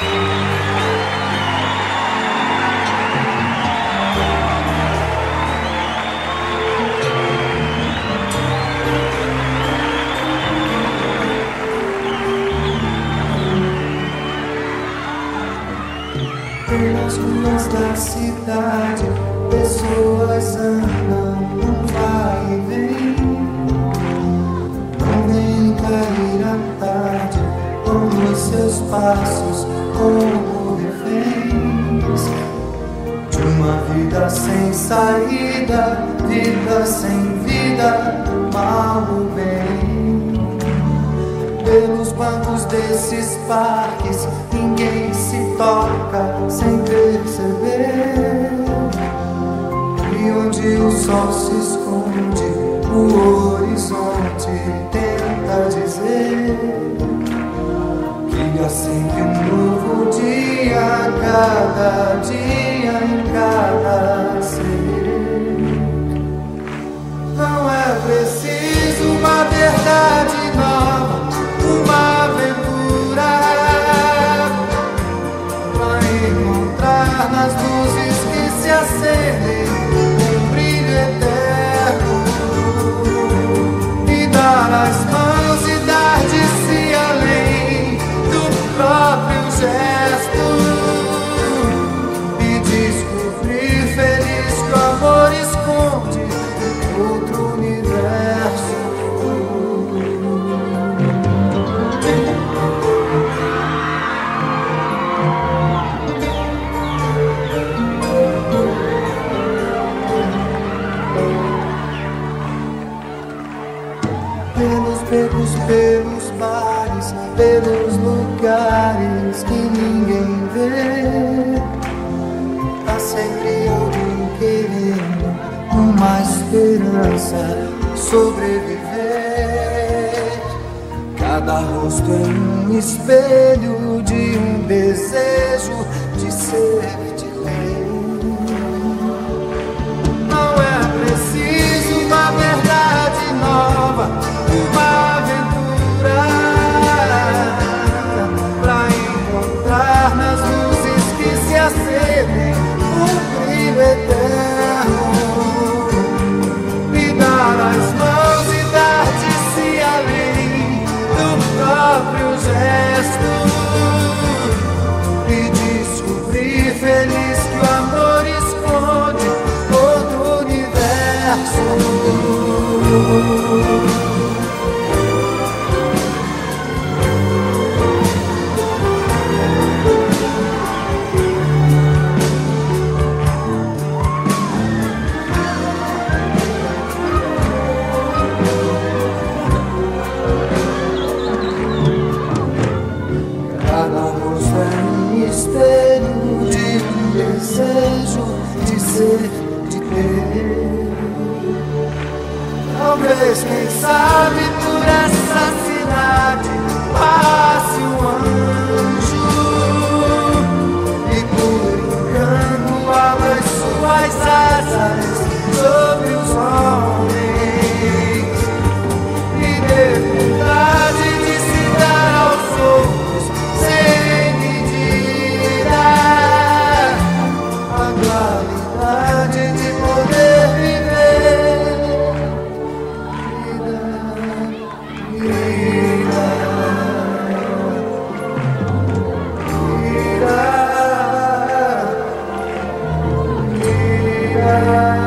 Pelas ruas da cidade, pessoas andam, um vai e vem. Não vem cair a tarde, como os seus passos, saída, vida sem vida, mal ou bem. Pelos bancos desses parques, ninguém se toca sem perceber. E onde o sol se esconde, o horizonte tenta dizer que há sempre um novo dia, cada dia, em cada Pelos becos, pelos bares, pelos lugares que ninguém vê. Há sempre alguém querendo uma esperança sobreviver. Cada rosto é um espelho de um desejo de ser, próprio espelho de desejo de ser, de ter. Talvez, quem sabe, por essa cidade vida, vida, vida.